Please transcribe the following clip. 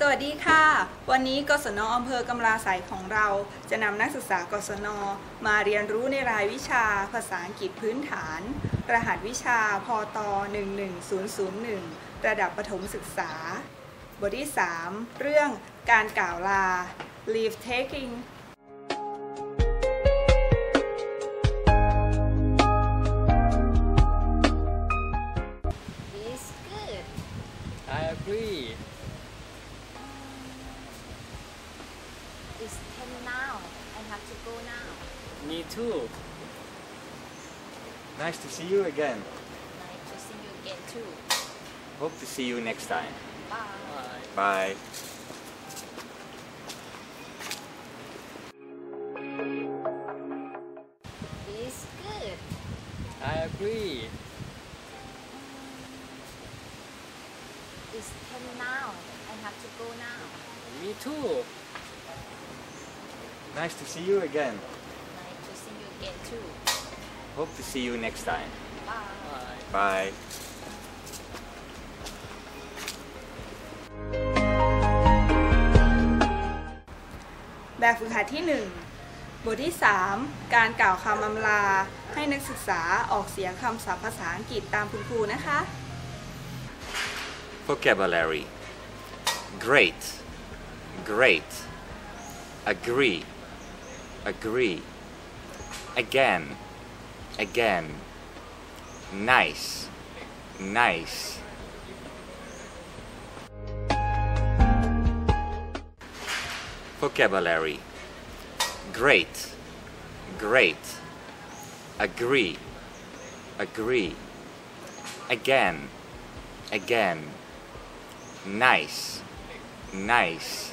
สวัสดีค่ะ วันนี้กศนอำเภอกำลาสายของเราจะนำนักศึกษากศนมาเรียนรู้ในรายวิชาภาษาอังกฤษพื้นฐาน รหัสวิชาพต 11001 ระดับประถมศึกษา บทที่ 3 เรื่องการกล่าวลา leave taking go now. Me too. Nice to see you again. Nice to see you again too. Hope to see you next time. Bye. Bye. Bye. It's good. I agree. It's 10 now. I have to go now. Me too. Nice to see you again. Nice to see you again too. Hope to see you next time. Bye. Bye. Bye. แบบฝึกหัดที่ 1 บทที่ 3 การกล่าวคำอำลา ให้นักศึกษาออกเสียงคำศัพท์ภาษาอังกฤษตามคุณครูนะคะ Vocabulary. Great. Great. Agree. Agree. Again. Again. Nice. Nice. Vocabulary. Great. Great. Agree. Agree. Again. Again. Nice. Nice.